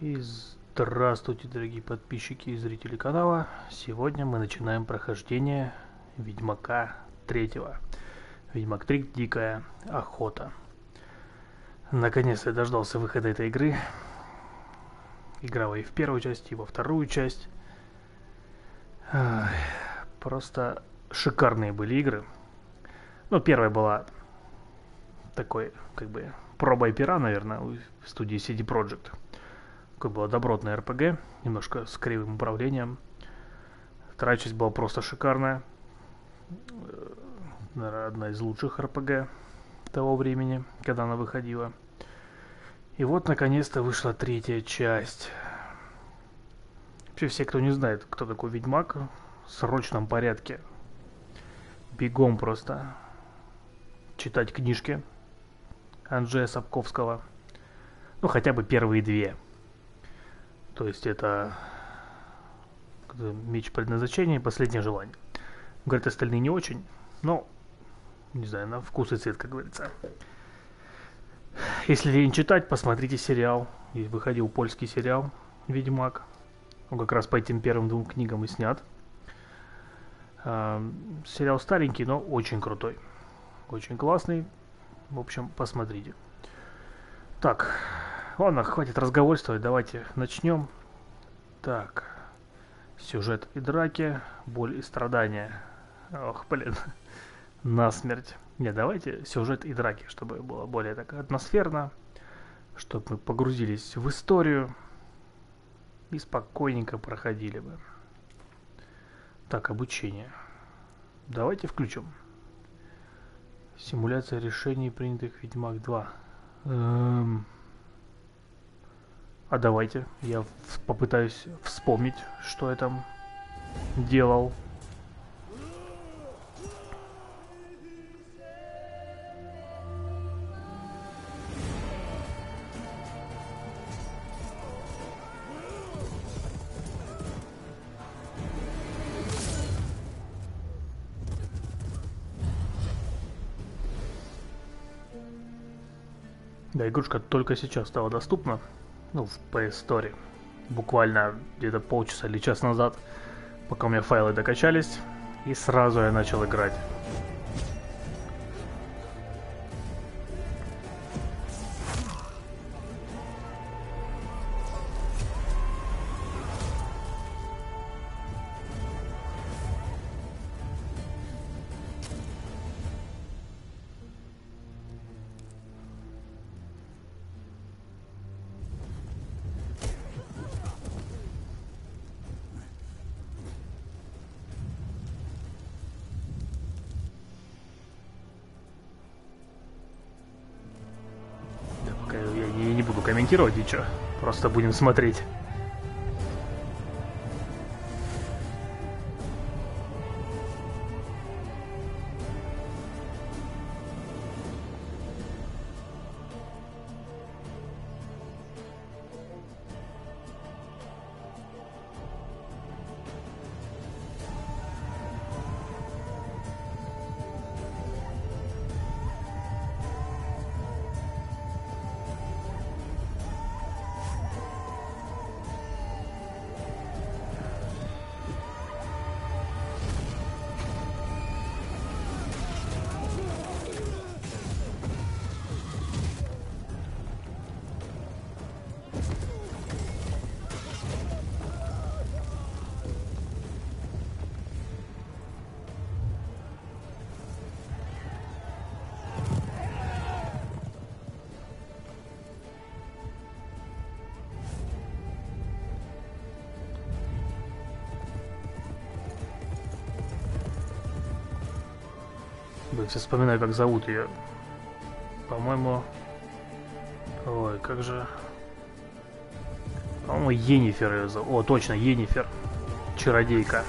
И здравствуйте, дорогие подписчики и зрители канала. Сегодня мы начинаем прохождение Ведьмака третьего. Ведьмак 3 Дикая Охота. Наконец-то я дождался выхода этой игры. Играл и в первую часть, и во вторую часть. Просто шикарные были игры. Ну, первая была такой, как бы, пробой пера, наверное, в студии CD Projekt такое было добротное РПГ, немножко с кривым управлением. Вторая часть была просто шикарная. Э, наверное, одна из лучших РПГ того времени, когда она выходила. И вот, наконец-то, вышла третья часть. Вообще, все, кто не знает, кто такой Ведьмак, в срочном порядке. Бегом просто читать книжки Анджея Сапковского. Ну, хотя бы первые две. То есть это меч предназначения последнее желание. Говорят, остальные не очень, но, не знаю, на вкус и цвет, как говорится. Если лень читать, посмотрите сериал. И выходил польский сериал «Ведьмак». Он как раз по этим первым двум книгам и снят. Сериал старенький, но очень крутой. Очень классный. В общем, посмотрите. Так, Ладно, хватит разговольствовать, давайте начнем. Так, сюжет и драки, боль и страдания. Ох, блин, насмерть. Не, давайте сюжет и драки, чтобы было более так атмосферно, чтобы мы погрузились в историю и спокойненько проходили бы. Так, обучение. Давайте включим. Симуляция решений, принятых Ведьмак 2. Эм... А давайте, я попытаюсь вспомнить, что я там делал. Да, игрушка только сейчас стала доступна ну, в PS Store. Буквально где-то полчаса или час назад, пока у меня файлы докачались, и сразу я начал играть. Что? Просто будем смотреть. Сейчас вспоминаю, как зовут ее. По-моему... Ой, как же... По-моему, Енифер ее зовут. О, точно, Енифер. Чародейка.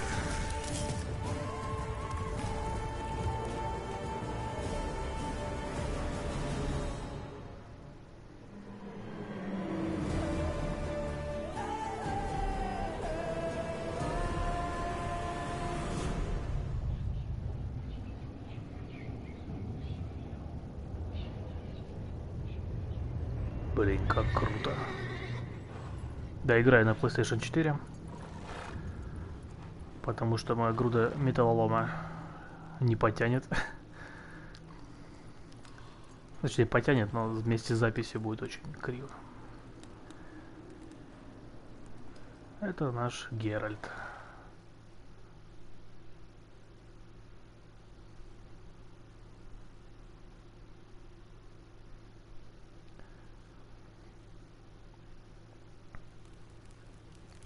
Играю на PlayStation 4. Потому что моя груда металлолома не потянет. Точнее, потянет, но вместе с записью будет очень криво. Это наш Геральт.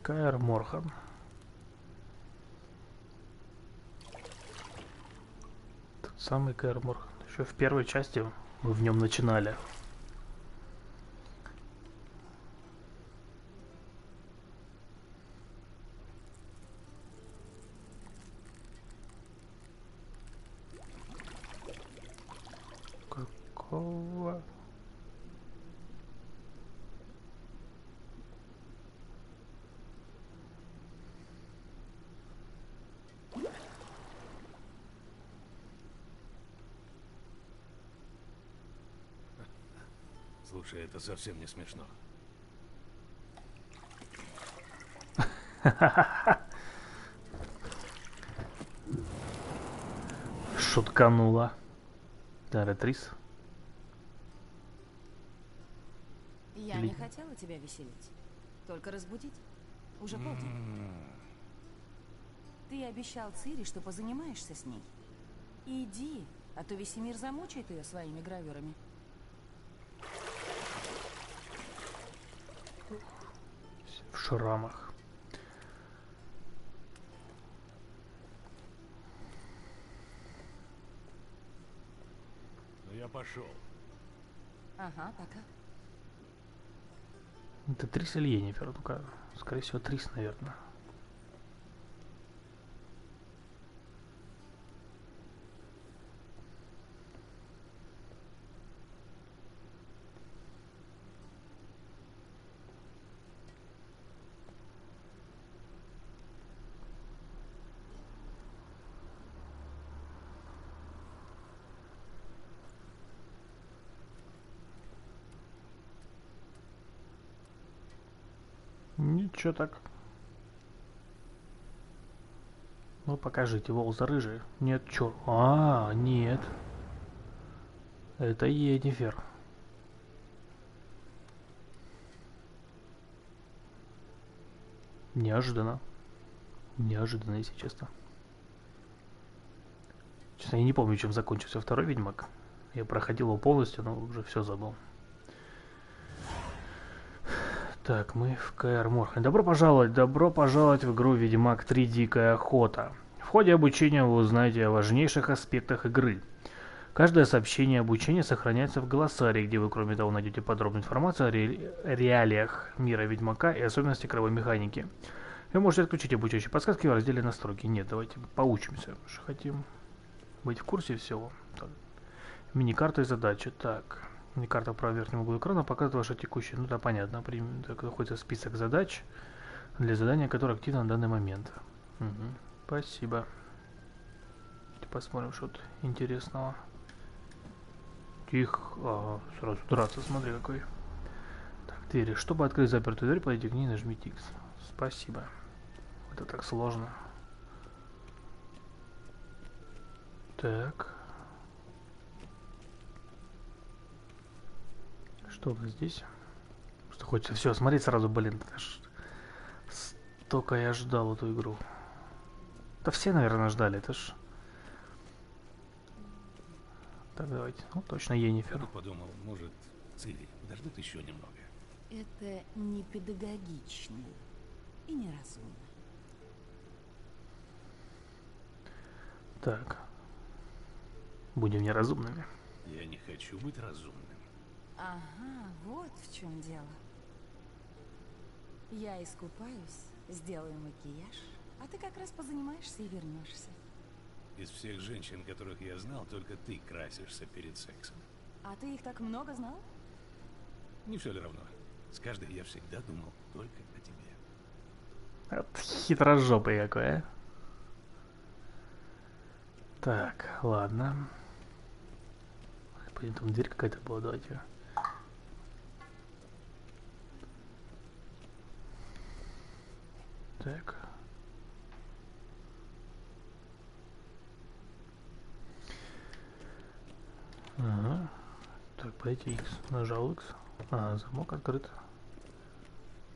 Каэр Морхан. Тот самый Каэр Морхан. Еще в первой части мы в нем начинали. Это совсем не смешно. Шутканула. Таретрис. Я Ли- не хотела тебя веселить. Только разбудить. Уже полдень. Ты обещал Цири, что позанимаешься с ней. Иди, а то весь мир замучает ее своими гравюрами. В шрамах. Ну я пошел. Ага, пока. Это Трис или Енифер? Ну-ка, скорее всего, Трис, наверное. Ничего так. Ну, покажите, волосы рыжие. Нет, чё? А, нет. Это Енифер. Неожиданно. Неожиданно, если честно. Честно, я не помню, чем закончился второй Ведьмак. Я проходил его полностью, но уже все забыл. Так, мы в КР Морхан. Добро пожаловать, добро пожаловать в игру Ведьмак 3 Дикая Охота. В ходе обучения вы узнаете о важнейших аспектах игры. Каждое сообщение обучения сохраняется в глоссарии, где вы, кроме того, найдете подробную информацию о ре- реалиях мира Ведьмака и особенности игровой механики. Вы можете отключить обучающие подсказки в разделе настройки. Нет, давайте поучимся, что хотим быть в курсе всего. Мини-карта и задачи. Так. Карта в правом верхнем экрана показывает ваши текущие. Ну да, понятно. Находится список задач для задания, которые активны на данный момент. Мгм. Спасибо. Посмотрим, что тут интересного. Тихо. Ага, сразу драться, смотри какой. Так, двери. Чтобы открыть запертую дверь, подойди к ней и нажмите X. Спасибо. Это так сложно. Так. Что у нас здесь? Что хочется все смотреть сразу, блин. Столько я ждал эту игру. Да все, наверное, ждали, это ж... Так, давайте. Ну, точно Я Енифер. тут подумал, может, Цири подождут еще немного. Это не педагогично и неразумно. Так. Будем неразумными. Я не хочу быть разумным. Ага, вот в чем дело. Я искупаюсь, сделаю макияж, а ты как раз позанимаешься и вернешься. Из всех женщин, которых я знал, только ты красишься перед сексом. А ты их так много знал? Не все ли равно? С каждой я всегда думал только о тебе. Вот хитрожопый какой, а. Так, ладно. Блин, там дверь какая-то была, давайте. Так. Ага. Так, подойти X. Нажал X. А, замок открыт.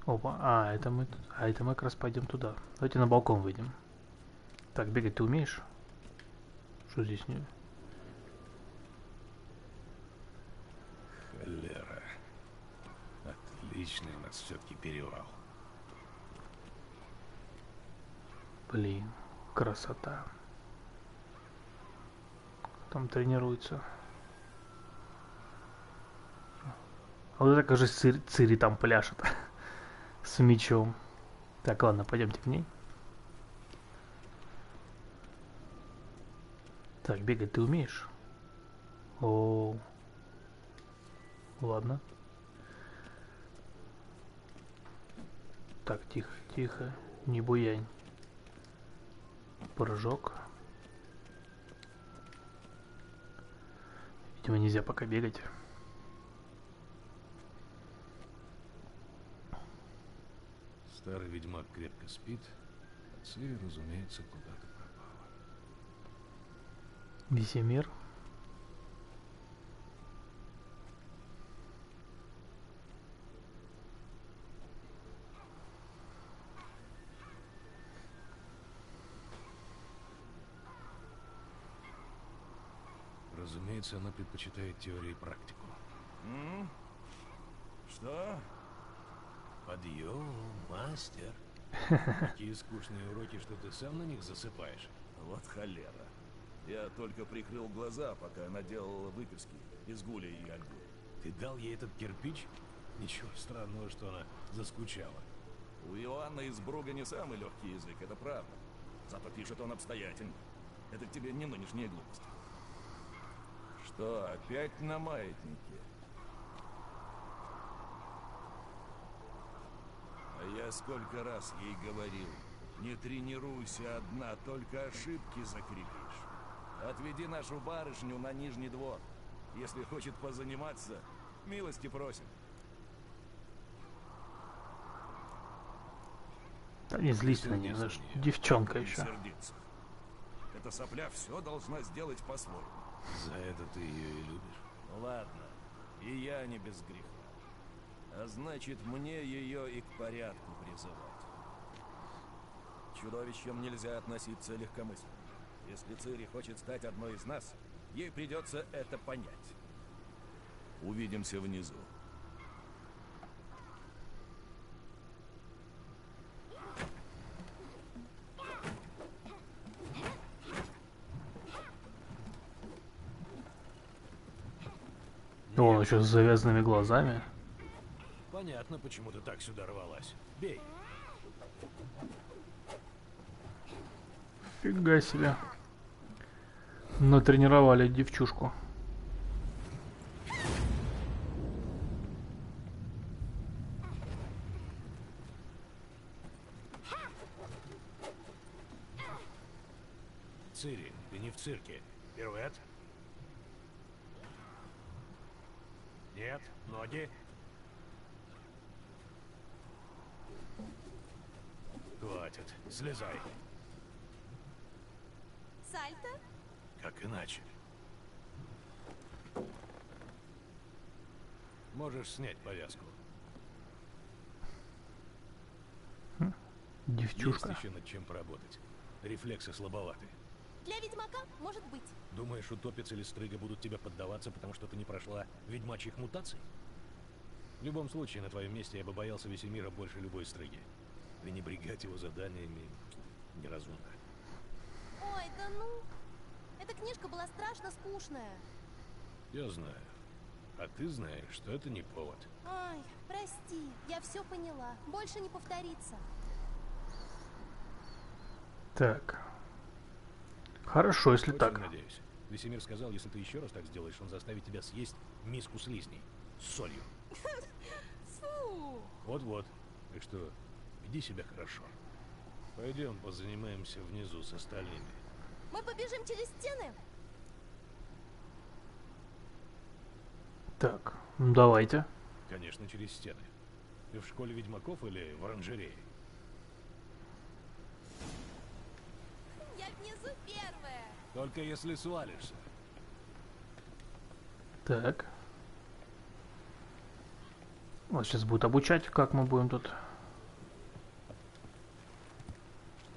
Опа. А, это мы, а это мы как раз пойдем туда. Давайте на балкон выйдем. Так, бегать ты умеешь? Что здесь не... Холера. Отличный у нас все-таки перевал. Блин, красота. Там тренируется. А вот это, кажется, Цири, Цири там пляшет с мечом. Так, ладно, пойдемте к ней. Так, бегать ты умеешь? О, ладно. Так, тихо, тихо, не буянь. Прыжок. Видимо, нельзя пока бегать. Старый ведьмак крепко спит, а Цири, разумеется, куда-то пропала. Весемир. Разумеется, она предпочитает теорию и практику. М? Что? Подъем, мастер. Такие скучные уроки, что ты сам на них засыпаешь. Вот холера. Я только прикрыл глаза, пока она делала выписки из Гуля и Альбы. Ты дал ей этот кирпич? Ничего странного, что она заскучала. У Иоанна из Бруга не самый легкий язык, это правда. Зато пишет он обстоятельно. Это тебе не нынешняя глупость. Что, опять на маятнике? А я сколько раз ей говорил, не тренируйся одна, только ошибки закрепишь. Отведи нашу барышню на нижний двор. Если хочет позаниматься, милости просим. Да не злись на нее, девчонка еще. сердиться. Эта сопля все должна сделать по-своему. За это ты ее и любишь. Ну ладно, и я не без греха. А значит, мне ее и к порядку призывать. К Чудовищам нельзя относиться легкомысленно. Если Цири хочет стать одной из нас, ей придется это понять. Увидимся внизу. Он еще с завязанными глазами. Понятно, почему ты так сюда рвалась. Бей. Фига себе. Натренировали девчушку. Цири, ты не в цирке. Пируэт? Ноги. Хватит, слезай. Сальто? Как иначе? Можешь снять повязку. Девчушка. Есть еще над чем поработать. Рефлексы слабоваты. Для ведьмака может быть. Думаешь, утопец или стрыга будут тебя поддаваться, потому что ты не прошла ведьмачьих мутаций? В любом случае, на твоем месте я бы боялся Весемира больше любой стрыги. Пренебрегать его заданиями неразумно. Ой, да ну. Эта книжка была страшно скучная. Я знаю. А ты знаешь, что это не повод. Ай, прости, я все поняла. Больше не повторится. Так. Хорошо, если Очень так. надеюсь. Весемир сказал, если ты еще раз так сделаешь, он заставит тебя съесть миску слизней. С солью. Вот-вот. Так что веди себя хорошо. Пойдем позанимаемся внизу с остальными. Мы побежим через стены? Так, ну давайте. Конечно, через стены. Ты в школе ведьмаков или в оранжерее? отнесу первая. Только если свалишься. Так. Вот сейчас будет обучать, как мы будем тут.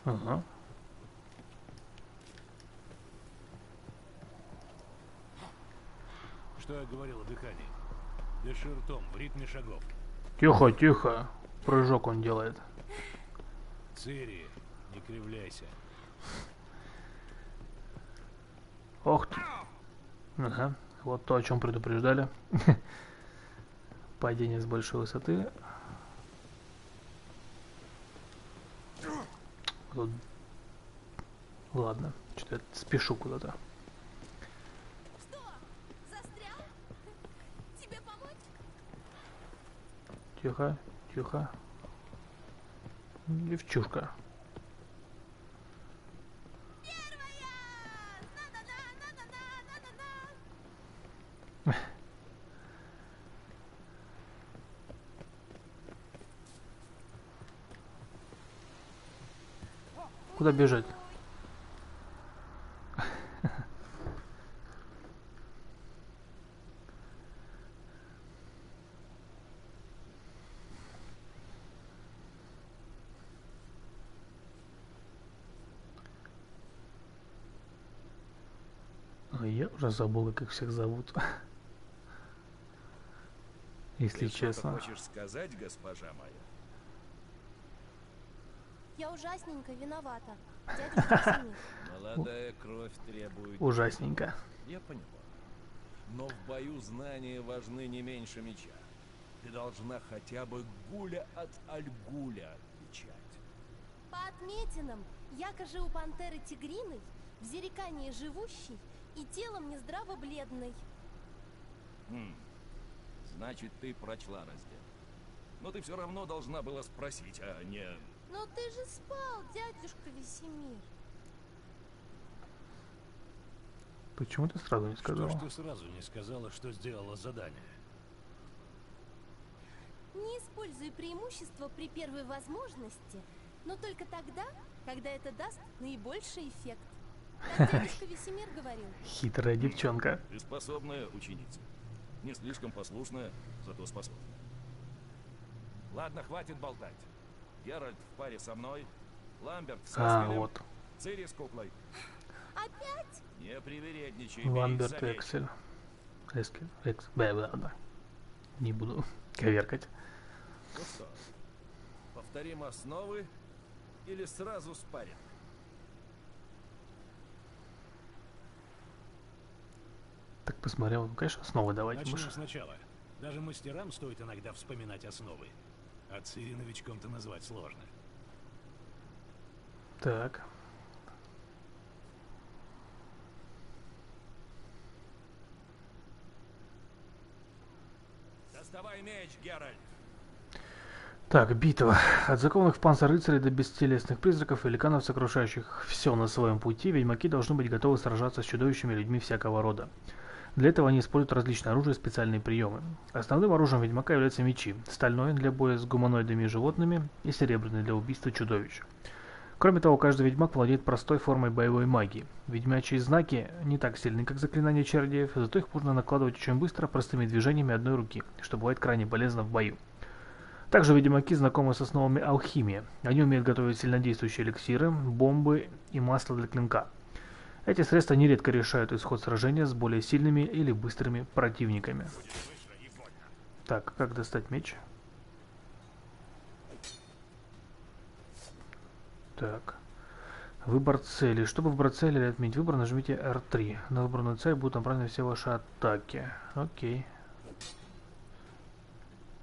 Ага. Что я говорил о дыхании? Дыши ртом, в ритме шагов. Тихо, тихо. Прыжок он делает. Цири, не кривляйся. Ох ты. Ага. Вот то, о чем предупреждали. Падение с большой высоты. Тут- Ладно, что-то я спешу куда-то. Тихо, тихо. Девчушка. Куда бежать? Я уже забыл, как их всех зовут. Если Ты честно. хочешь сказать, госпожа моя? Я ужасненько виновата. Молодая кровь требует... Ужасненько. Я поняла. Но в бою знания важны не меньше меча. Ты должна хотя бы гуля от Альгуля отличать. По отметинам, якоже у пантеры тигриной, в зерикании живущий и телом нездраво бледный. Хм. Значит, ты прочла раздел. Но ты все равно должна была спросить, а не... Но ты же спал, дядюшка Весемир. Почему ты сразу не Что сказала? ж ты сразу не сказала, что сделала задание? Не используй преимущество при первой возможности, но только тогда, когда это даст наибольший эффект. Так дядюшка Весемир говорил. Хитрая девчонка. Ты способная ученица. Не слишком послушная, зато способная. Ладно, хватит болтать. Геральт в паре со мной, Ламберт с А, вот. Цири с куклой. Опять? Не привередничай, Ламберт заметь. Эксель. Эксель. Экс. Б, б, б. Не буду коверкать. Ну что, повторим основы или сразу спарим? Так посмотрел, ну, конечно, снова давайте. Начнем сначала. Даже мастерам стоит иногда вспоминать основы. Цири новичком-то назвать сложно. Так. Доставай меч, Геральт! Так, битва. От закованных в панцирь рыцарей до бестелесных призраков и великанов, сокрушающих все на своем пути, ведьмаки должны быть готовы сражаться с чудовищами и людьми всякого рода. Для этого они используют различные оружия и специальные приемы. Основным оружием ведьмака являются мечи. Стальной для боя с гуманоидами и животными и серебряный для убийства чудовищ. Кроме того, каждый ведьмак владеет простой формой боевой магии. Ведьмачьи знаки не так сильны, как заклинания чародеев, зато их можно накладывать очень быстро простыми движениями одной руки, что бывает крайне полезно в бою. Также ведьмаки знакомы с основами алхимии. Они умеют готовить сильнодействующие эликсиры, бомбы и масло для клинка. Эти средства нередко решают исход сражения с более сильными или быстрыми противниками. Так, как достать меч? Так. Выбор цели. Чтобы выбрать цель или отменить выбор, нажмите R3. На выбранную цель будут направлены все ваши атаки. Окей.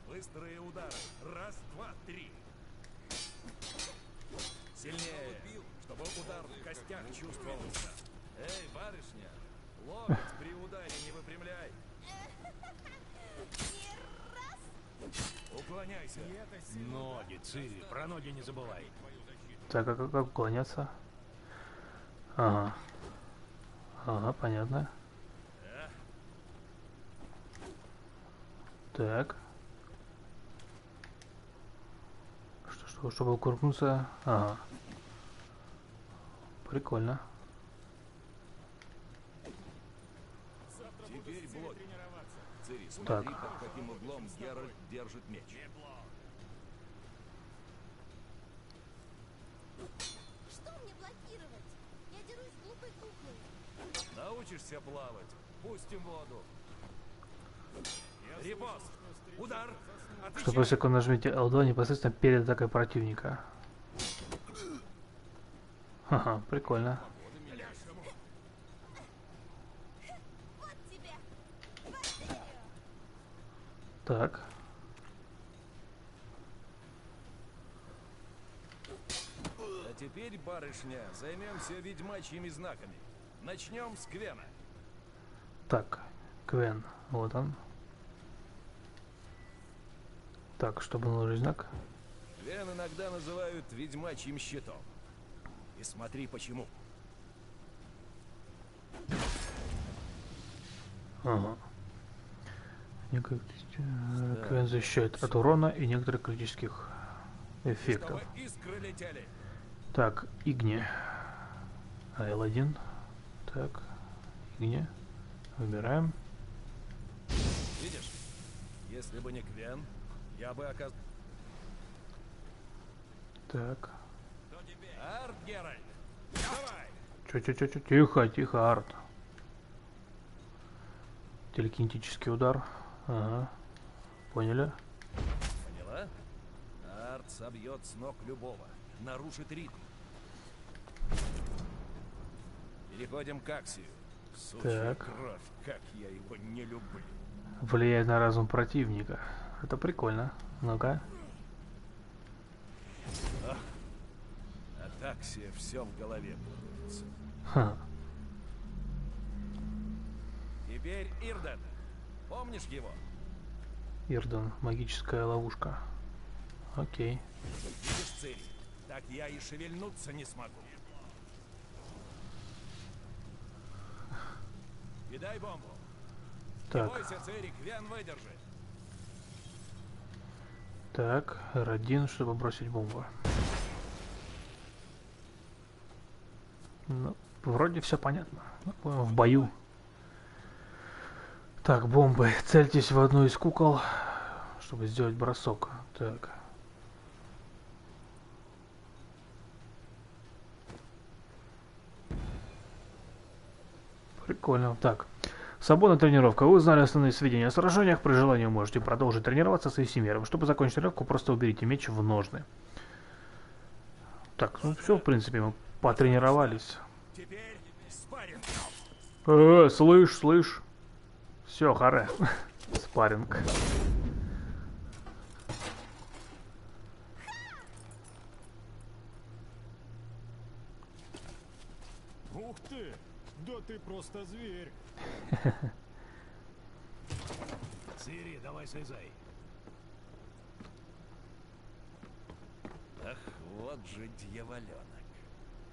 Быстрые удары. Раз, два, три. Сильнее, чтобы удар в костях чувствовался. Эй, барышня, локоть при ударе не выпрямляй. Уклоняйся. Ноги, Цири, про ноги не забывай. Так, а как, как уклоняться? Ага. Ага, понятно. Так. Что, что, чтобы укрупнуться? Ага. Прикольно. Теперь блок. Цири, Так. смотри, под каким углом Геральт держит меч. Что мне блокировать? Я дерусь с глупой куклой. Научишься плавать. Пустим воду. Репост. Удар. Что Отвечай. после секунды нажмите L2 непосредственно перед атакой противника. Ха-ха, прикольно. Так. А теперь, барышня, займемся ведьмачьими знаками. Начнем с Квена. Так, Квен, вот он. Так, чтобы наложить знак. Квен иногда называют ведьмачьим щитом. И смотри почему. Ага. Некое- э, Квен защищает от урона и некоторых критических эффектов. Так, Игни. А, L1. Так, Игни. Выбираем. Видишь? Если бы не Квен, я бы оказ... Так. Арт, Геральт! Давай! Чё, чё, чё, чё, тихо, тихо, арт. Телекинетический удар. Ага. Поняли? Поняла? Арт собьет с ног любого. Нарушит ритм. Переходим к Аксию. Так. кровь, как я его не люблю. Влияет на разум противника. Это прикольно. Ну-ка. От Аксия все в голове путается. Ха. Теперь Ирден. Помнишь его? Ирден. Магическая ловушка. Окей. Видишь? Так я и шевельнуться не смогу. Кидай бомбу. Не Так, бойся, Цири, Квен выдержит. так. R1, чтобы бросить бомбу. Ну, вроде все понятно. Ну, в бою. Так, бомбы. Цельтесь в одну из кукол, чтобы сделать бросок. Так. Прикольно. Так. Свободная тренировка. Вы узнали основные сведения о сражениях. При желании можете продолжить тренироваться с Есимиром. Чтобы закончить тренировку, просто уберите меч в ножны. Так, ну все, в принципе, мы потренировались. Э, слышь, слышь. Все, харе. Спарринг. Ух ты! Да ты просто зверь! Цири, давай слезай. Ах, вот же дьяволенок.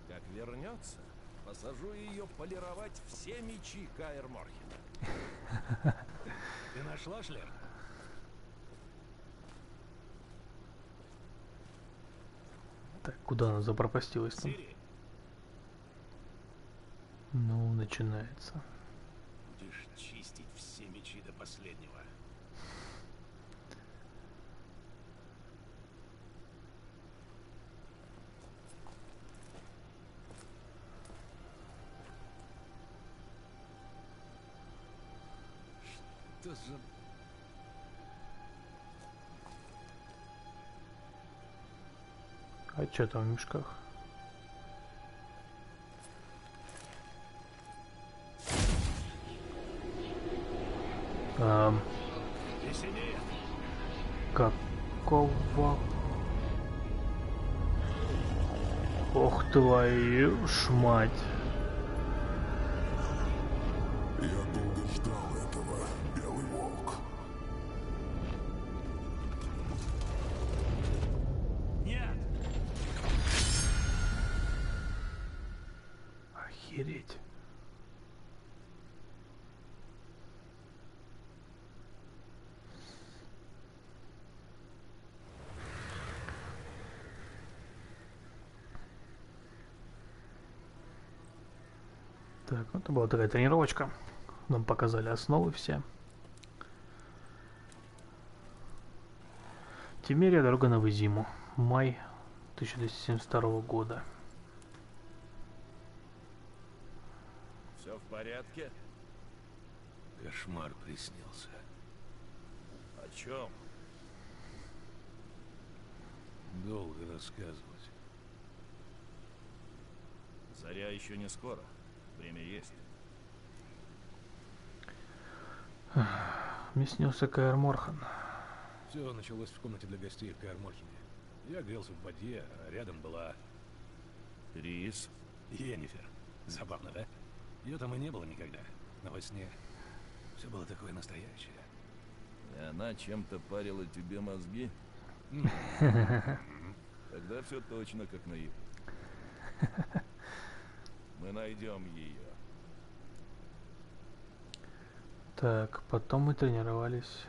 Как вернется, посажу ее полировать все мечи Каэр Морхена. Ты нашла шлем? Так, куда она запропастилась там? Ну, начинается. будешь чистить все мечи до последнего. Что же... А что там в мешках? Твою ж мать. Такая тренировочка. Нам показали основы все. Тимерия, дорога на Вызиму. Май 1272 года. Все в порядке? Кошмар приснился. О чем? Долго рассказывать. Заря еще не скоро. Время есть. Мне снился Каэр Морхан. Все началось в комнате для гостей в Каэрморхене. Я грелся в воде, а рядом была Рис. Йеннифер. Забавно, да? Ее там и не было никогда. Но во сне все было такое настоящее. И она чем-то парила тебе мозги? Тогда все точно как наяву. Мы найдем ее. Так, потом мы тренировались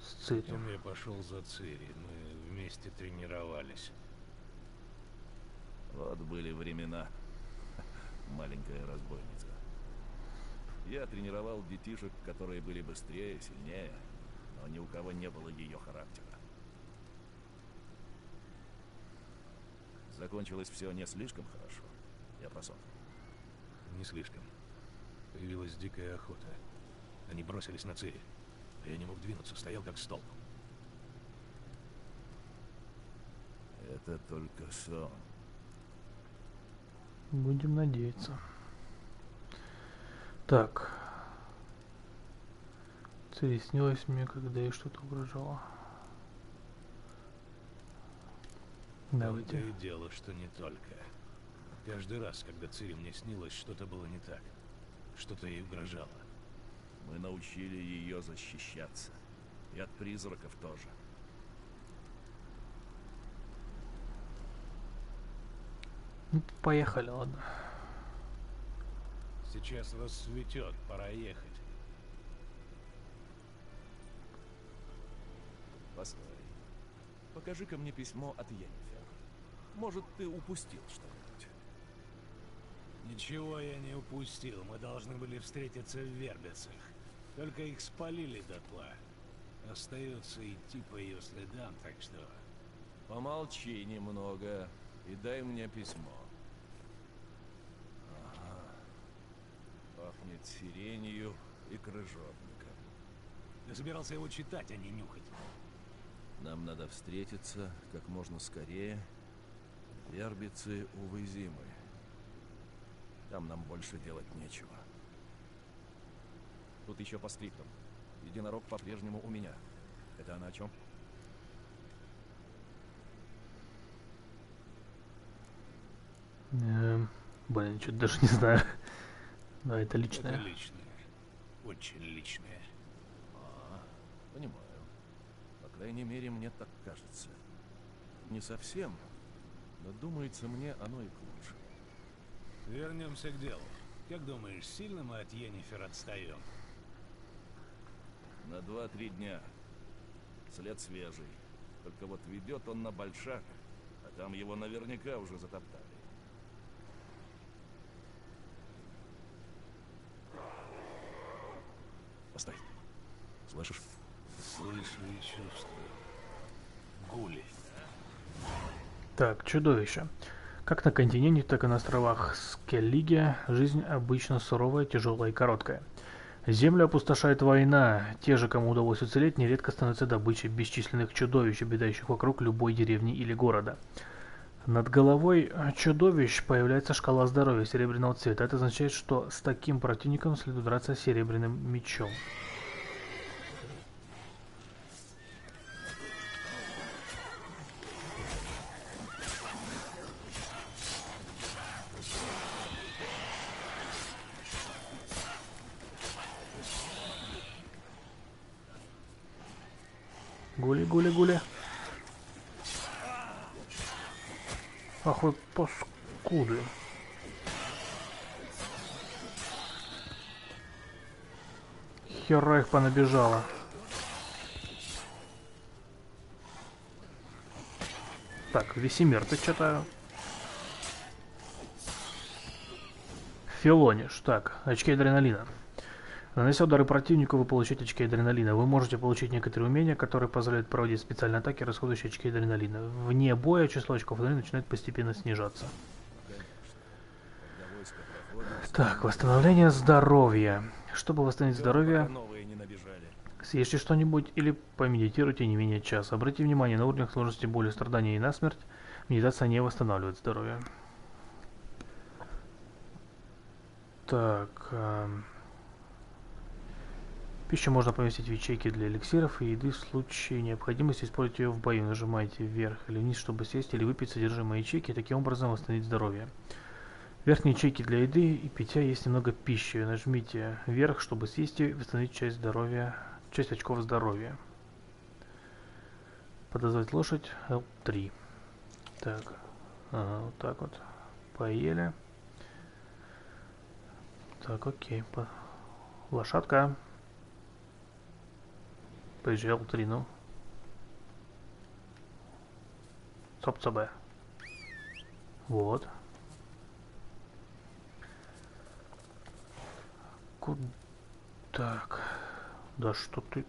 с Цири. Потом я пошел за Цири. Мы вместе тренировались. Вот были времена. Маленькая разбойница. Я тренировал детишек, которые были быстрее, сильнее, но ни у кого не было ее характера. Закончилось все не слишком хорошо. Я про сон. Не слишком. Появилась дикая охота. Они бросились на Цири. А я не мог двинуться, стоял как столб. Это только сон. Будем надеяться. Так. Цири снилось мне, когда ей что-то угрожало. Да Давайте. и дело, что не только. Каждый раз, когда Цири мне снилось, что-то было не так. Что-то ей угрожало. Мы научили ее защищаться. И от призраков тоже. Ну, поехали, ладно. Сейчас рассветет, пора ехать. Постой. Покажи-ка мне письмо от Йеннифер. Может, ты упустил что-нибудь? Ничего я не упустил. Мы должны были встретиться в Вербицах. Только их спалили дотла. Остается идти по ее следам, так что... Помолчи немного и дай мне письмо. Ага. Пахнет сиренью и крыжовником. Я собирался его читать, а не нюхать. Нам надо встретиться как можно скорее. Вербицы, увы, зимы. Там нам больше делать нечего. Тут еще по скриптам. Единорог по-прежнему у меня. Это она о чем? Эм, блин, что-то даже не знаю. Да, это Это личное. личное. Очень личное. А, понимаю. По крайней мере, мне так кажется. Не совсем, но думается мне оно и к. Вернемся к делу. Как думаешь, сильно мы от Йеннифер отстаем? На два-три дня. След свежий. Только вот ведет он на большак, а там его наверняка уже затоптали. Постой. Слышишь? Слышу и чувствую. Гули. Так, чудовище. Как на континенте, так и на островах Скеллиги жизнь обычно суровая, тяжелая и короткая. Землю опустошает война. Те же, кому удалось уцелеть, нередко становятся добычей бесчисленных чудовищ, обитающих вокруг любой деревни или города. Над головой чудовищ появляется шкала здоровья серебряного цвета. Это означает, что с таким противником следует драться серебряным мечом. Гули. Ах вы паскуды. Хера их понабежало. Так, Весемир, ты что-то... Филониш. Так, очки адреналина. Нанося удары противнику, вы получаете очки адреналина. Вы можете получить некоторые умения, которые позволяют проводить специальные атаки, расходующие очки адреналина. Вне боя число очков адреналина начинает постепенно снижаться. Так, восстановление здоровья. Чтобы восстановить здоровье, съешьте что-нибудь или помедитируйте не менее часа. Обратите внимание на уровнях сложности боли, страдания и насмерть. Медитация не восстанавливает здоровье. Так. ам, Пищу можно поместить в ячейки для эликсиров и еды в случае необходимости использовать ее в бою. Нажимайте вверх или вниз, чтобы съесть или выпить содержимое ячейки таким образом восстановить здоровье. В верхней ячейке для еды и питья есть немного пищи. Нажмите вверх, чтобы съесть и восстановить часть здоровья, часть очков здоровья. Подозвать лошадь L3. Так, ага, вот так вот. Поели. Так, окей. Лошадка. Поезжай L3, ну. Стоп, Вот. Ку- Так. Да что ты...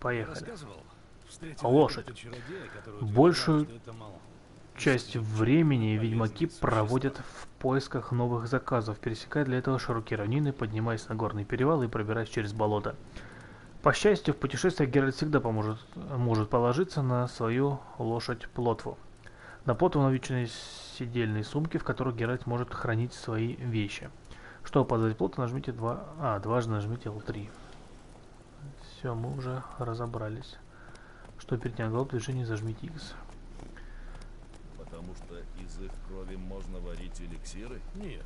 Поехали. Лошадь. Большую. Часть времени ведьмаки проводят в поисках новых заказов, пересекая для этого широкие равнины, поднимаясь на горный перевал и пробираясь через болото. По счастью, в путешествиях Геральт всегда поможет, может положиться на свою лошадь Плотву. На Плотву навечены сидельные сумки, в которых Геральт может хранить свои вещи. Чтобы позвать Плотву, нажмите два, а, дважды нажмите L3. Все, мы уже разобрались. Чтобы перейти на голову движение, зажмите X. Потому что из их крови можно варить эликсиры? Нет.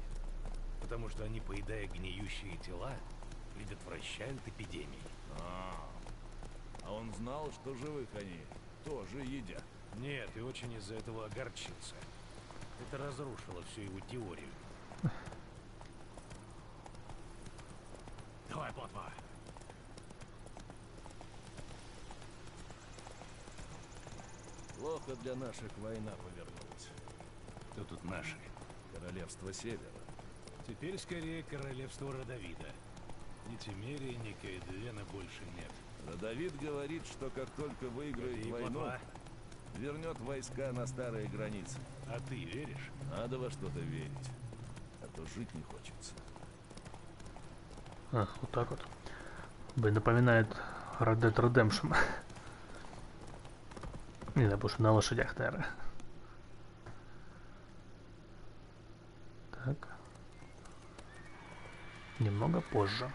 Потому что они, поедая гниющие тела, предотвращают эпидемии. А, а он знал, что живых они тоже едят. Нет, и очень из-за этого огорчился. Это разрушило всю его теорию. Давай, плотва. Плохо для наших война повернулась. Кто тут наши? Королевство Севера. Теперь скорее королевство Родовида. Ни Тимерии, ни Каэдвена больше нет. Давид говорит, что как только выиграет И войну, вернет войска на старые границы. А ты веришь? Надо во что-то верить. А то жить не хочется. А, вот так вот. Блин, напоминает Red Dead Redemption. Не знаю, больше на лошадях, наверное. Так. Немного позже.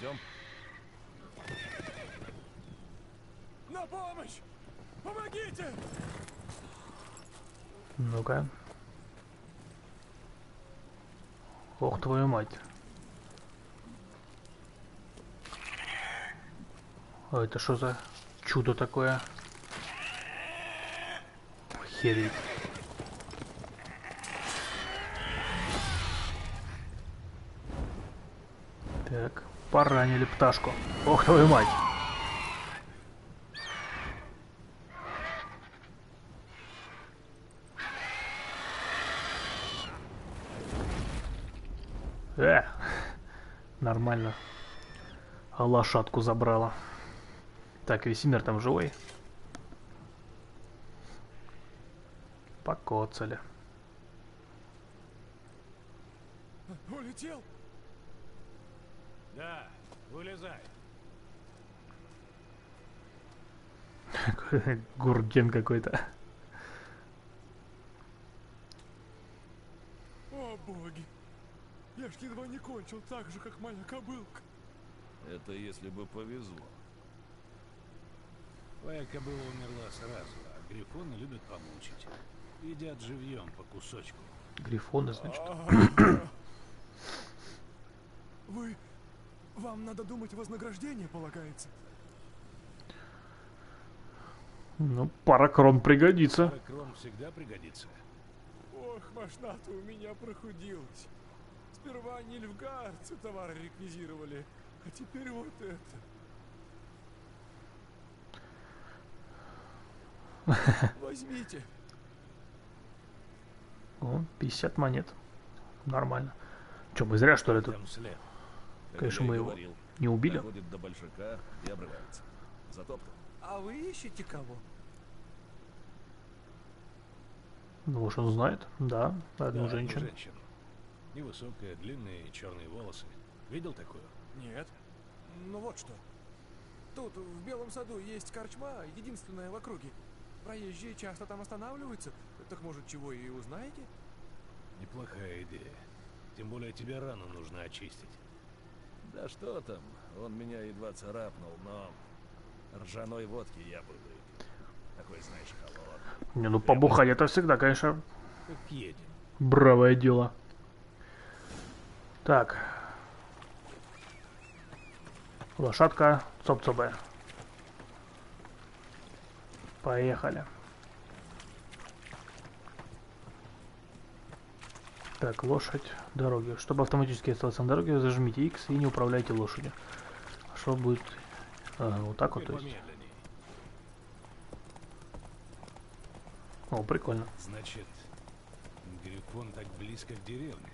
Идем? На помощь! Помогите! Ну-ка. Ох, твою мать. А это что за чудо такое? Охереть. Так, поранили пташку. Ох, твою мать. Э, нормально. А лошадку забрала. Так, Весемир там живой? Покоцали. Улетел? Да, вылезай. Какой Гурген какой-то. О, боги! Я ж едва не кончил так же, как моя кобылка. Это если бы повезло. Твоя кобыла умерла сразу, а грифоны любят помучить. Едят живьем по кусочку. Грифоны, значит. А, Вы... Вам надо думать, вознаграждение полагается. Ну, пара крон пригодится. Пара крон всегда пригодится. Ох, мошна-то у меня прохудилась. Сперва нильфгаарцы товары реквизировали, а теперь вот это. Возьмите. О, 50 монет. Нормально. Че, мы зря что ли тут. Как Конечно, мы его не убили? до большака и обрывается. Затопка. А вы ищете кого? Ну, уж он знает. Да, одну Да, женщину. женщину. Невысокая, длинные черные волосы. Видел такую? Нет. Ну вот что. Тут, в Белом саду, есть корчма, единственная в округе. Проезжие часто там останавливаются. Так может, чего и узнаете? Неплохая идея. Тем более тебе рану нужно очистить. Да что там, он меня едва царапнул, но ржаной водки я выпил. Такой, знаешь, холодный. Не, ну побухать это всегда, конечно, Как едем. бравое дело. Так. Лошадка Цоп-Цобе. Поехали. Так, лошадь, дороги. Чтобы автоматически оставаться на дороге, зажмите X и не управляйте лошадью. А Что будет? Ага, вот так вот, то есть. О, прикольно. Значит, Грифон так близко к деревне.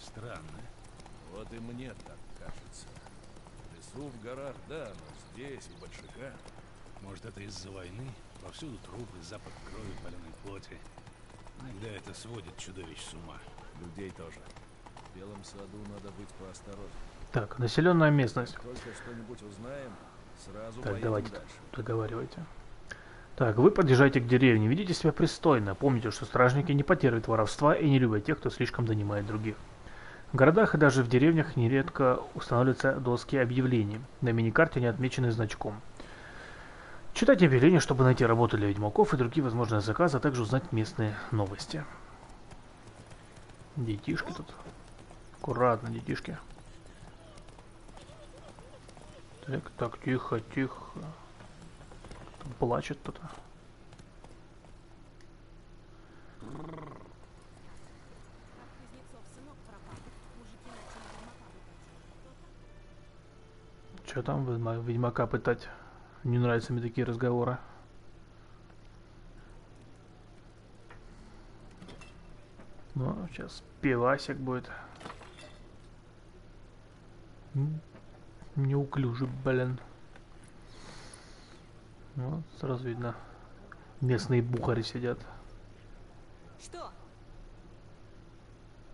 Странно. Вот и мне так кажется. В лесу, в горах, да, но здесь, у большака. Может, это из-за войны? Повсюду трупы, запах крови, паленой плоти. Иногда это сводит чудовищ с ума. Людей тоже. В белом саду надо быть поосторожнее. Так, населенная местность. Только что-нибудь узнаем, сразу Так, давайте дальше. договаривайте. Так, вы подъезжаете к деревне, ведите себя пристойно. Помните, что стражники не потерпят воровства и не любят тех, кто слишком донимает других. В городах и даже в деревнях нередко устанавливаются доски объявлений. На миникарте они отмечены значком. Читайте объявления, чтобы найти работу для ведьмаков и другие возможные заказы, а также узнать местные новости. Детишки тут. Аккуратно, детишки. Так, так, тихо, тихо. Там Плачет кто-то. Че там ведьма- ведьмака пытать? Не нравятся мне такие разговоры. Ну, сейчас пивасик будет. Неуклюжий, блин. Вот, сразу видно. Местные бухари сидят. Что?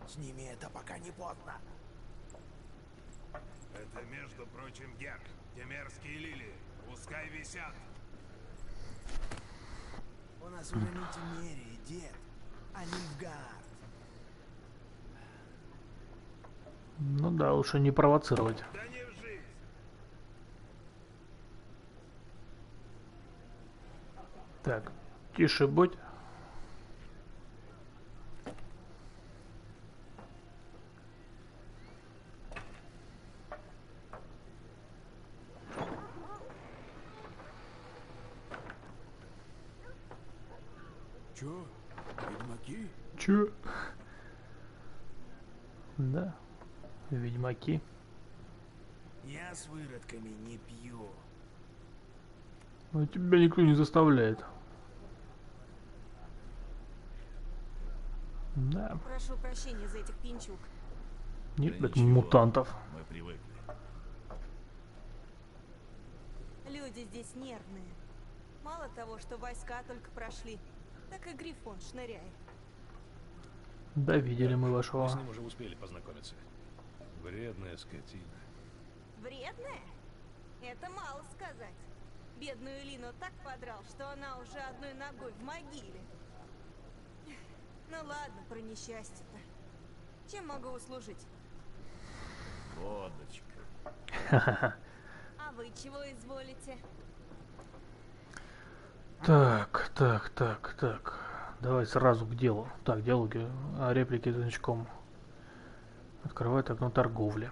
Сними это, пока не поздно. Это, между прочим, Герк. Те мерзкие лилии. Пускай висят. У нас уже не Тимерия, дед, а Нильфгард. Ну да, лучше не провоцировать. Да не в жизнь. Так, тише будь. Чё? Ведьмаки? Чё? Да, ведьмаки. Я с выродками не пью. Но тебя никто не заставляет. Да, Прошу прощения за этих пинчук. не Да ничего, мутантов. Мы привыкли. Люди здесь нервные. Мало того, что войска только прошли, так и Грифон шныряет. Да, видели мы Мы вашего. с ним уже успели познакомиться. Вредная скотина. Вредная? Это мало сказать. Бедную Лину так подрал, что она уже одной ногой в могиле. Ну ладно, про несчастье-то. Чем могу услужить? Водочка. А вы чего изволите? Так, так, так, так. Давай сразу к делу. Так, диалоги, а реплики значком. Открывает окно торговли.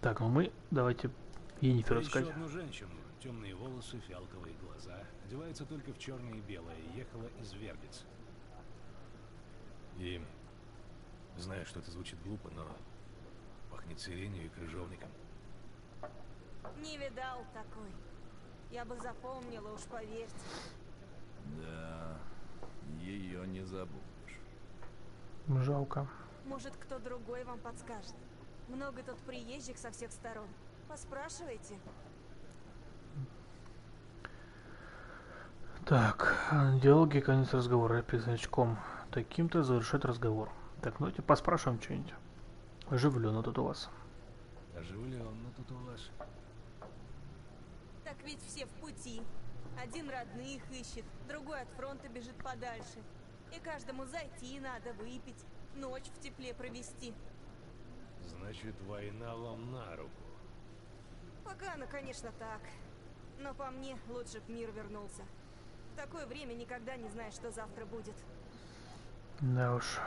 Так, ну мы давайте Енифер Еще искать. одну женщину. Темные волосы, фиалковые глаза. Одевается только в черное и белое. Ехала из Вердиц. И знаю, что это звучит глупо, но пахнет сиренью и крыжовником. Не видал такой. Я бы запомнила, уж поверьте. Да, ее не забудешь. Жалко. Может, кто другой вам подскажет. Много тут приезжих со всех сторон. Поспрашивайте. Так, диалоги, конец разговора. Перед значком таким-то завершать разговор. Так, ну давайте поспрашиваем что-нибудь. Оживленно тут у вас. Оживленно тут у вас. Так ведь все в пути. Один родных ищет, другой от фронта бежит подальше. И каждому зайти надо выпить, ночь в тепле провести. Значит, война вам на руку. Пока она, конечно, так. Но по мне, лучше б мир вернулся. В такое время никогда не знаешь, что завтра будет. Да уж.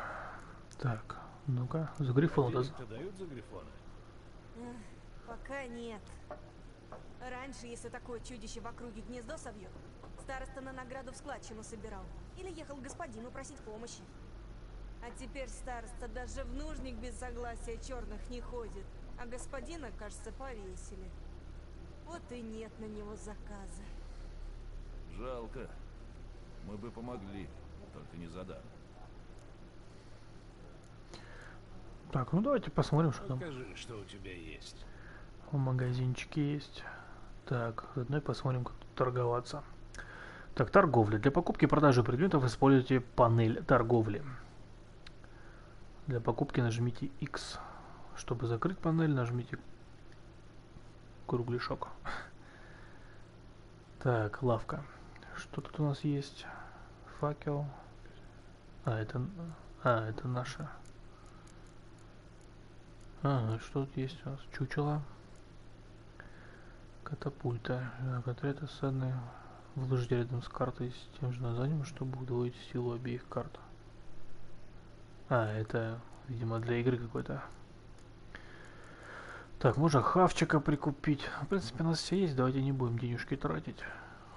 Так, ну-ка, за грифон это... Денег-то дают за грифона? Пока нет. Раньше, если такое чудище в округе гнездо совьет, староста на награду в складчину собирал. Или ехал к господину просить помощи. А теперь староста даже в нужник без согласия черных не ходит. А господина, кажется, повесили. Вот и нет на него заказа. Жалко. Мы бы помогли, только не задаром. Так, ну давайте посмотрим, что там Покажи, что у тебя есть. в магазинчике есть. Так, заодно и посмотрим, как тут торговаться. Так, торговля. Для покупки и продажи предметов используйте панель торговли. Для покупки нажмите X. Чтобы закрыть панель, нажмите кругляшок. Так, лавка. Что тут у нас есть? Факел. А, это... А, это наша. Ага, что тут есть у нас? Чучело. Катапульта. Так, отряд осадный. Выложите рядом с картой с тем же названием, чтобы удвоить силу обеих карт. А, это, видимо, для игры какой-то. Так, можно хавчика прикупить. В принципе, у нас все есть, давайте не будем денежки тратить.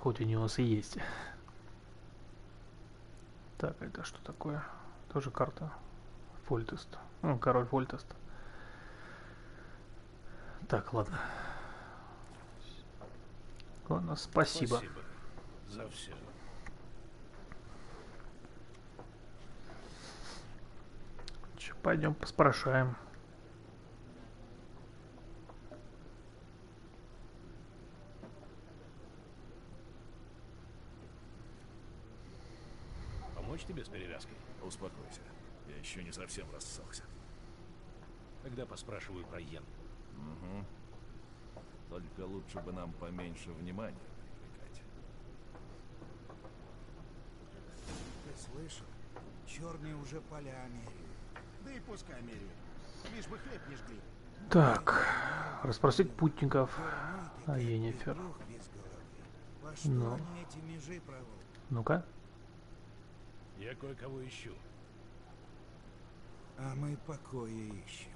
Хоть они у нас и есть. Так, это что такое? Тоже карта. Фольтест. Ну, король Фольтест. Так, ладно. Ладно, спасибо. Спасибо за все. Че, пойдем поспрашаем. Помочь тебе с перевязкой? Успокойся. Я еще не совсем рассохся. Тогда поспрашиваю про Йен. Угу. Только лучше бы нам поменьше внимания привлекать. Ты слышал? Черные уже поля меряют. Да и пускай меряют. Лишь бы хлеб не жгли. Так, расспросить путников о что Ну. они эти межи проводят? Ну-ка. Я кое-кого ищу. А мы покоя ищем.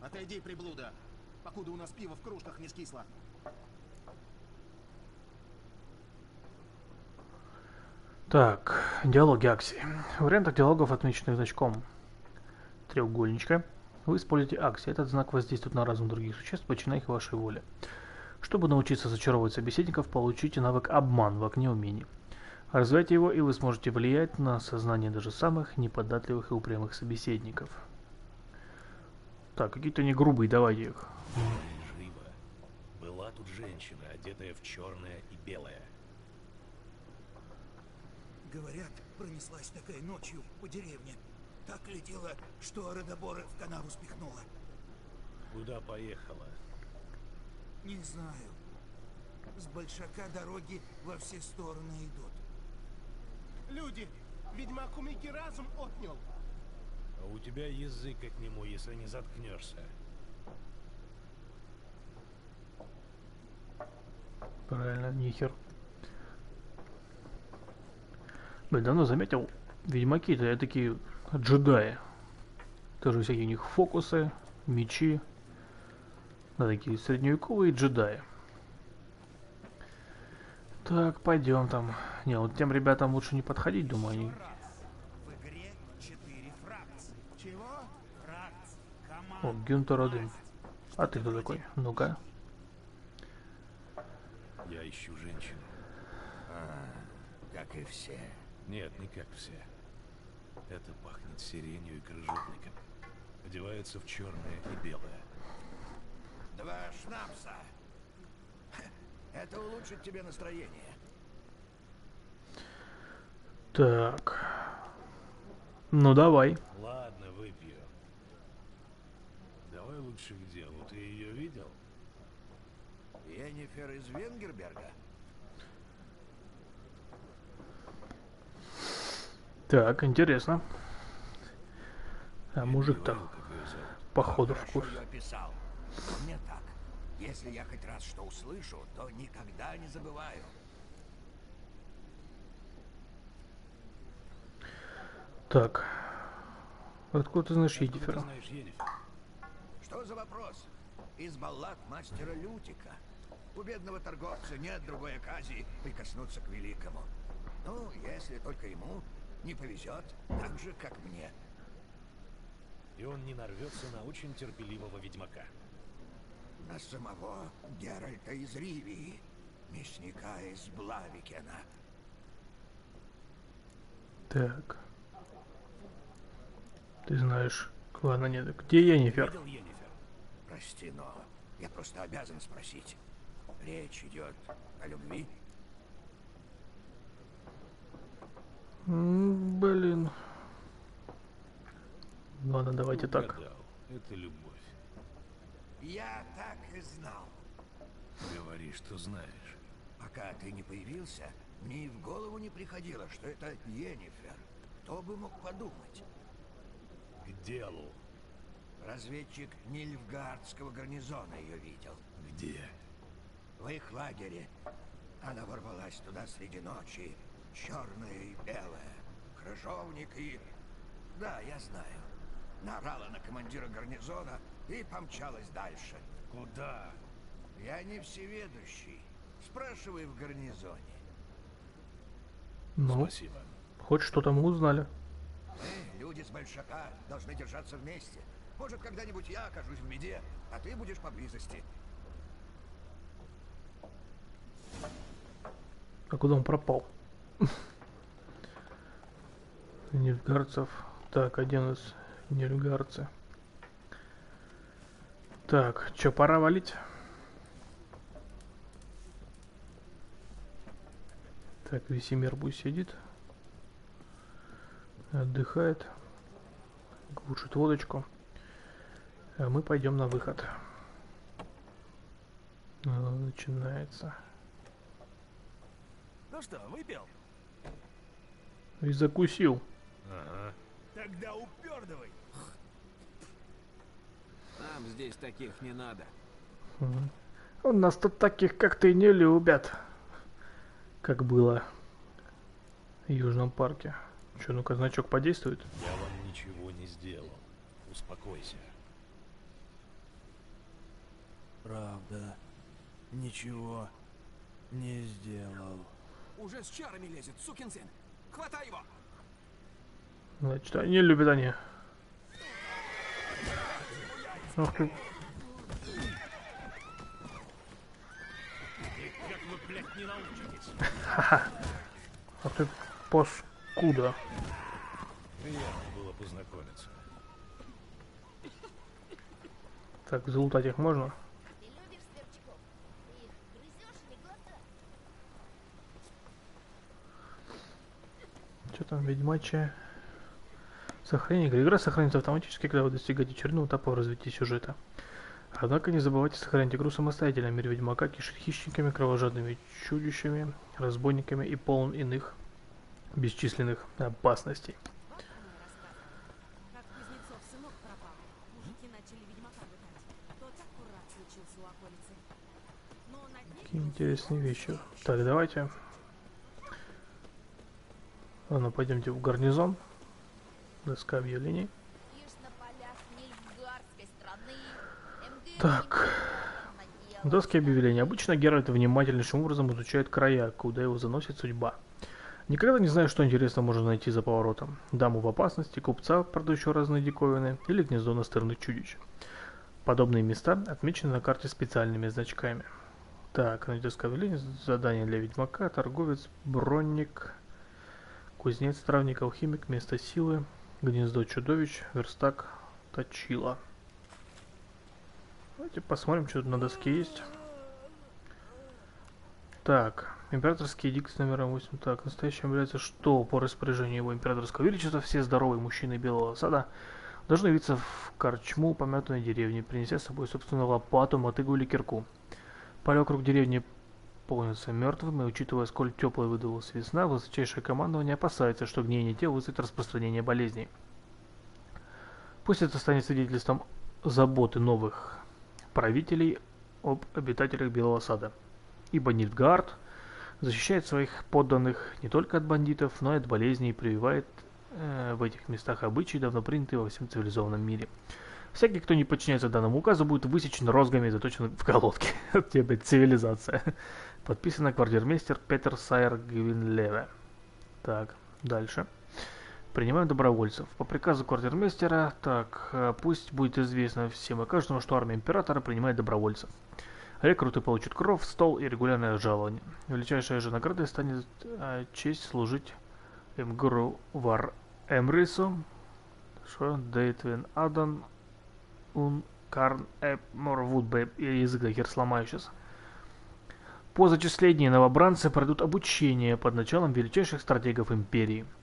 Отойди, приблуда, покуда у нас пиво в кружках не скисло. Так, диалоги Акси. В вариантах диалогов, отмеченных значком треугольничка, вы используете Акси. Этот знак воздействует на разум других существ, подчиняя их вашей воле. Чтобы научиться зачаровывать собеседников, получите навык обман в окне умений. Развивайте его, и вы сможете влиять на сознание даже самых неподатливых и упрямых собеседников. Так, какие-то не грубые, давайте их. Живо. Была тут женщина, одетая в черное и белое. Говорят, пронеслась такая ночью по деревне. Так летела, что Родобора в канаву спихнула. Куда поехала? Не знаю. С большака дороги во все стороны идут. Люди, ведьмак у Мики разум отнял. А у тебя язык к нему, если не заткнешься. Правильно, нихер. Блин, давно заметил, ведьмаки-то такие джедаи. Тоже всякие у них фокусы, мечи. Да, такие средневековые джедаи. Так, пойдем там. Не, вот тем ребятам лучше не подходить, думаю, они... О. Гюнтер один. А ты кто такой? Ну-ка. Я ищу женщину. А, как и все. Нет, не как все. Это пахнет сиренью и крыжовником. Одевается в черное и белое. Два шнапса. Это улучшит тебе настроение. Так. Ну давай. Ладно, выпью. Давай лучше к делу. Ты ее видел? Енифер из Венгерберга? Так, интересно. А её зовут. походу, в курсе. я описал. Мне так. Если я хоть раз что услышу, то никогда не забываю. Так. Откуда ты знаешь Едифера? знаешь? Что за вопрос? Из баллад мастера Лютика. У бедного торговца нет другой оказии прикоснуться к великому. Ну, если только ему не повезет, так же, как мне. И он не нарвется на очень терпеливого ведьмака. На самого Геральта из Ривии, мясника из Блавикена. Так. Ты знаешь. Ладно, нет. Где Енифер? Видел Енифер? Прости, но я просто обязан спросить. Речь идет о любви? М, Блин. Ладно, давайте так. Это любовь. Я так и знал. Говори, что знаешь. Пока ты не появился, мне и в голову не приходило, что это Енифер. Кто бы мог подумать? К делу. Разведчик Нильфгардского гарнизона ее видел. Где? В их лагере. Она ворвалась туда среди ночи, черная и белая. Крыжовник и... Да, я знаю. Наорала на командира гарнизона и помчалась дальше. Куда? Я не всеведущий. Спрашивай в гарнизоне. Ну, Спасибо. хоть что-то мы узнали. Мы, люди с Большака, должны держаться вместе. Может, когда-нибудь я окажусь в беде, а ты будешь поблизости. А куда он пропал? Нильфгардцев. Так, один из Нильфгардцы. Так, чё, пора валить? Так, Весемир пусть сидит. Отдыхает. Глушит водочку. А мы пойдем на выход. Ну, Начинается. Ну что, выпил? И закусил. Ага. Тогда упердывай. Нам здесь таких не надо. У нас тут таких, как ты, не любят. Как было в Южном парке. Че, ну-ка, значок подействует? Я вам ничего не сделал. Успокойся. Правда, ничего не сделал. Уже с чарами лезет, сукин сын. Хватай его! Значит, они любят они. Ах ты. Научитесь? Ах ты паскуда. Приятно было познакомиться. Так, залутать их можно? Что там, ведьмачья? Сохранение. Игра сохранится автоматически, когда вы достигаете очередного этапа в развитии сюжета. Однако не забывайте сохранять игру самостоятельно. Мир Ведьмака кишит хищниками, кровожадными чудищами, разбойниками и полон иных бесчисленных опасностей. Какие интересные вещи. Так, давайте. Ладно, пойдемте в гарнизон. Доска объявлений. Так. Доски объявлений. Обычно Геральт внимательнейшим образом изучает края, куда его заносит судьба. Никогда не знаю, что интересно можно найти за поворотом. Даму в опасности, купца, продающего разные диковины, или гнездо настырных чудищ. Подобные места отмечены на карте специальными значками. Так, на доска объявлений задание для ведьмака, торговец, бронник, Кузнец, травник, алхимик, место силы, гнездо чудовищ, верстак, точила. Давайте посмотрим, что тут на доске есть. Так, императорский эдикт с номером 8. Так, настоящим является, что по распоряжению его императорского величества все здоровые мужчины Белого Сада должны явиться в корчму упомянутой деревни, принеся с собой собственную лопату, мотыгу или кирку. Поля вокруг деревни полнятся мертвым, и учитывая, сколь теплой выдалась весна, высочайшее командование опасается, что гниение тел вызовет распространение болезней. Пусть это станет свидетельством заботы новых правителей об обитателях Белого Сада. Ибо Нильфгард защищает своих подданных не только от бандитов, но и от болезней и прививает э, в этих местах обычаи, давно принятые во всем цивилизованном мире. Всякий, кто не подчиняется данному указу, будет высечен розгами и заточен в колодке. Это тебе цивилизация. Подписано квартирмейстер Петер Сайер Гвинлеве. Так, дальше. Принимаем добровольцев. По приказу квартирмейстера, так, э, пусть будет известно всем и каждому, что армия императора принимает добровольцев. Рекруты получат кров, стол и регулярное жалование. Величайшая же наградой станет э, честь служить Эмгуру Вар Эмрису, что Дейтвин Адан Ун Карн Эп Морвудбе, язык до сломаю сейчас. По зачислению новобранцы пройдут обучение под началом величайших стратегов империи –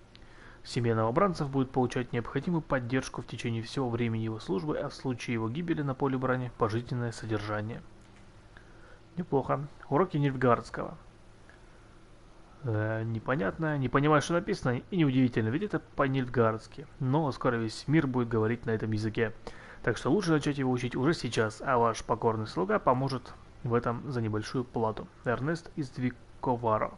Семья новобранцев будет получать необходимую поддержку в течение всего времени его службы, а в случае его гибели на поле брани – пожизненное содержание. Неплохо. Уроки Нильфгардского. Э, непонятно, не понимаю, что написано, и неудивительно, ведь это по-нильфгардски. Но скоро весь мир будет говорить на этом языке. Так что лучше начать его учить уже сейчас, а ваш покорный слуга поможет в этом за небольшую плату. Эрнест из Двиковаро.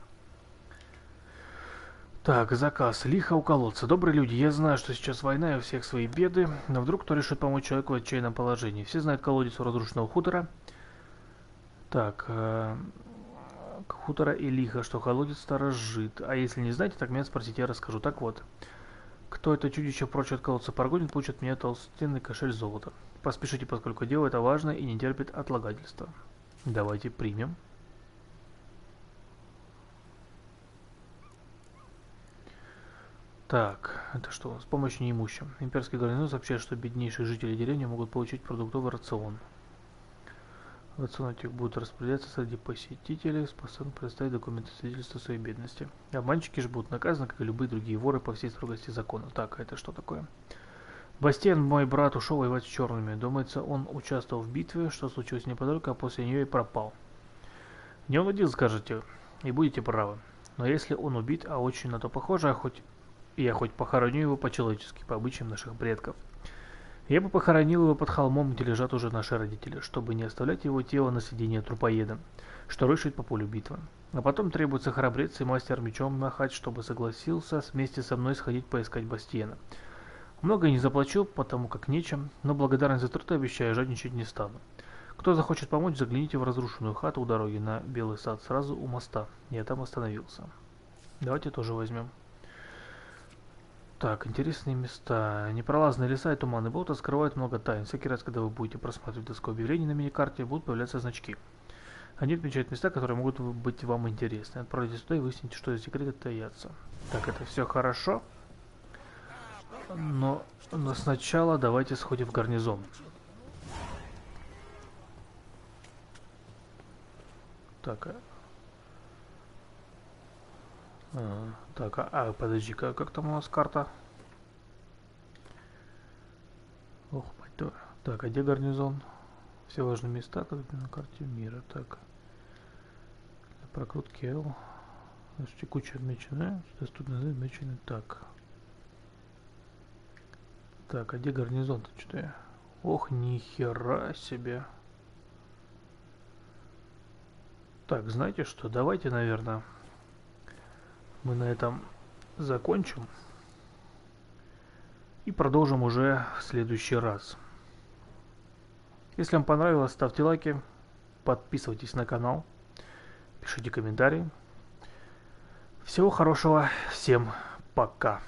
Так, заказ. Лихо у колодца. Добрые люди, я знаю, что сейчас война и у всех свои беды, но вдруг кто решит помочь человеку в отчаянном положении. Все знают колодец у разрушенного хутора. Так, э, хутора и лихо, что колодец сторожит. А если не знаете, так меня спросите, я расскажу. Так вот, кто это чудище прочь от колодца прогонит, получит меня толстенный кошель золота. Поспешите, поскольку дело это важно и не терпит отлагательства. Давайте примем. Так, это что? С помощью неимущим. Имперский гарнизон сообщает, что беднейшие жители деревни могут получить продуктовый рацион. Рацион этих будет распределяться среди посетителей, способен предоставить документы свидетельства своей бедности. Обманщики же будут наказаны, как и любые другие воры, по всей строгости закона. Так, а это что такое? Бастиен, мой брат, ушел воевать с черными. Думается, он участвовал в битве, что случилось неподалеку, а после нее и пропал. Не он один, скажете, и будете правы. Но если он убит, а очень на то похоже, а хоть я хоть похороню его по-человечески, по обычаям наших предков. Я бы похоронил его под холмом, где лежат уже наши родители, чтобы не оставлять его тело на сиденье трупоеда, что рыщет по полю битвы. А потом требуется храбрец и мастер мечом махать, чтобы согласился вместе со мной сходить поискать Бастиена. Много не заплачу, потому как нечем, но благодарность за труд обещаю, жадничать не стану. Кто захочет помочь, загляните в разрушенную хату у дороги на Белый сад, сразу у моста. Я там остановился. Давайте тоже возьмем. Так, интересные места. Непролазные леса и туманные болота скрывают много тайн. Всякий раз, когда вы будете просматривать доску объявлений на миникарте, будут появляться значки. Они отмечают места, которые могут быть вам интересны. Отправляйтесь туда и выясните, что за секреты таятся. Так, это все хорошо. Но, но сначала давайте сходим в гарнизон. Так, а а, так, а, а подожди-ка, как там у нас карта? Ох, мать Так, а где гарнизон? Все важные места, как на карте мира. Так. Для прокрутки L. Значит, текучие отмечены. Доступно отмечены. Так. Так, а где гарнизон-то что я? Ох, нихера себе. Так, знаете что? Давайте, наверное, мы на этом закончим. И продолжим уже в следующий раз. Если вам понравилось, ставьте лайки, подписывайтесь на канал, пишите комментарии. Всего хорошего, всем пока.